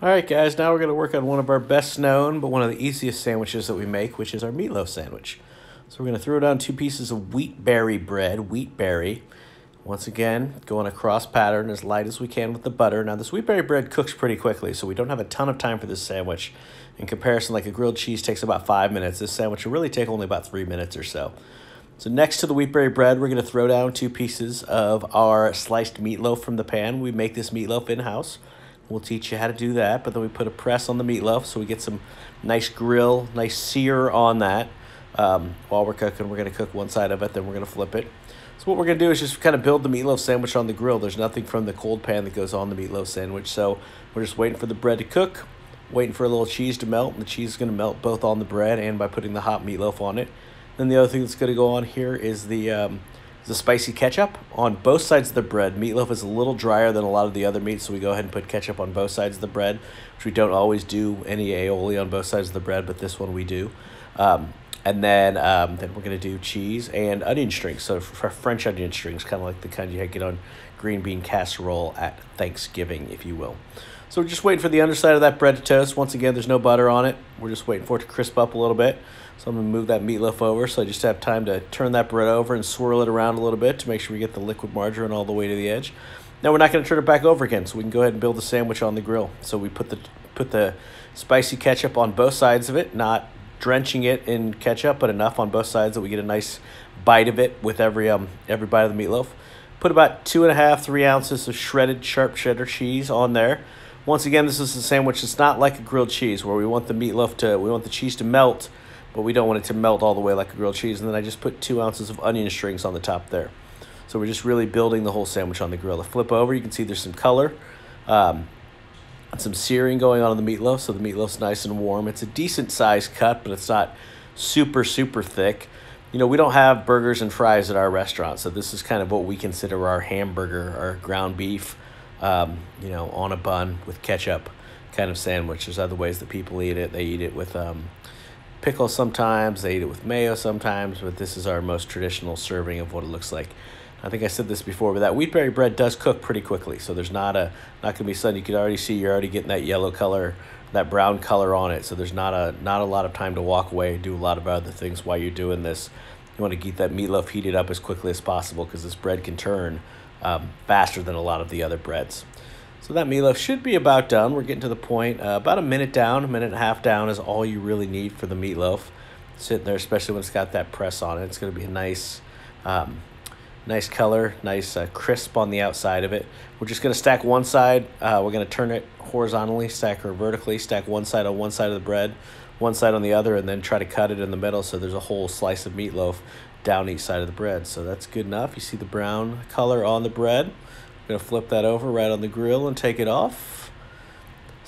All right, guys, now we're going to work on one of our best known, but one of the easiest sandwiches that we make, which is our meatloaf sandwich. So we're going to throw down two pieces of wheat berry bread, wheat berry. Once again, going a cross pattern as light as we can with the butter. Now, this wheat berry bread cooks pretty quickly, so we don't have a ton of time for this sandwich. In comparison, like a grilled cheese takes about five minutes. This sandwich will really take only about three minutes or so. So next to the wheat berry bread, we're going to throw down two pieces of our sliced meatloaf from the pan. We make this meatloaf in-house. We'll teach you how to do that, but then we put a press on the meatloaf so we get some nice grill, nice sear on that. Um, while we're cooking, we're going to cook one side of it, then we're going to flip it. So what we're going to do is just kind of build the meatloaf sandwich on the grill. There's nothing from the cold pan that goes on the meatloaf sandwich. So we're just waiting for the bread to cook, waiting for a little cheese to melt, and the cheese is going to melt both on the bread and by putting the hot meatloaf on it. Then the other thing that's going to go on here is the... Um, the spicy ketchup on both sides of the bread. Meatloaf is a little drier than a lot of the other meats, so we go ahead and put ketchup on both sides of the bread, which we don't always do any aioli on both sides of the bread, but this one we do. Um, and then um, then we're going to do cheese and onion strings. So French onion strings, kind of like the kind you get on green bean casserole at Thanksgiving, if you will. So we're just waiting for the underside of that bread to toast. Once again, there's no butter on it. We're just waiting for it to crisp up a little bit. So I'm to move that meatloaf over so I just have time to turn that bread over and swirl it around a little bit to make sure we get the liquid margarine all the way to the edge. Now we're not going to turn it back over again, so we can go ahead and build the sandwich on the grill. So we put the put the spicy ketchup on both sides of it, not drenching it in ketchup, but enough on both sides that we get a nice bite of it with every um every bite of the meatloaf. Put about two and a half, three ounces of shredded sharp cheddar cheese on there. Once again, this is a sandwich. It's not like a grilled cheese where we want the meatloaf to, we want the cheese to melt, but we don't want it to melt all the way like a grilled cheese. And then I just put two ounces of onion strings on the top there. So we're just really building the whole sandwich on the grill. To flip over, you can see there's some color. Um, some searing going on in the meatloaf, so the meatloaf's nice and warm. It's a decent size cut, but it's not super, super thick. You know, we don't have burgers and fries at our restaurant, so this is kind of what we consider our hamburger, our ground beef, um, you know, on a bun with ketchup kind of sandwich. There's other ways that people eat it. They eat it with um, pickles sometimes, they eat it with mayo sometimes, but this is our most traditional serving of what it looks like. I think I said this before, but that wheat berry bread does cook pretty quickly. So there's not a not gonna be sudden. You can already see you're already getting that yellow color, that brown color on it. So there's not a not a lot of time to walk away, do a lot of other things while you're doing this. You want to get that meatloaf heated up as quickly as possible because this bread can turn um, faster than a lot of the other breads. So that meatloaf should be about done. We're getting to the point. Uh, about a minute down, a minute and a half down is all you really need for the meatloaf. Sitting there, especially when it's got that press on it. It's going to be a nice, um, nice color, nice uh, crisp on the outside of it. We're just going to stack one side. Uh, we're going to turn it horizontally, stack her vertically, stack one side on one side of the bread, one side on the other, and then try to cut it in the middle so there's a whole slice of meatloaf down each side of the bread. So that's good enough. You see the brown color on the bread. I'm going to flip that over right on the grill and take it off.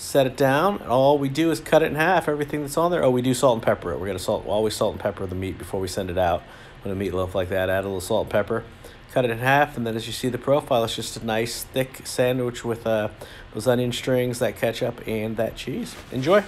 Set it down. All we do is cut it in half, everything that's on there. Oh, we do salt and pepper it. We're going to salt, always salt and pepper the meat before we send it out. When a meatloaf like that, add a little salt and pepper. Cut it in half, and then as you see the profile, it's just a nice thick sandwich with uh, those onion strings, that ketchup, and that cheese. Enjoy.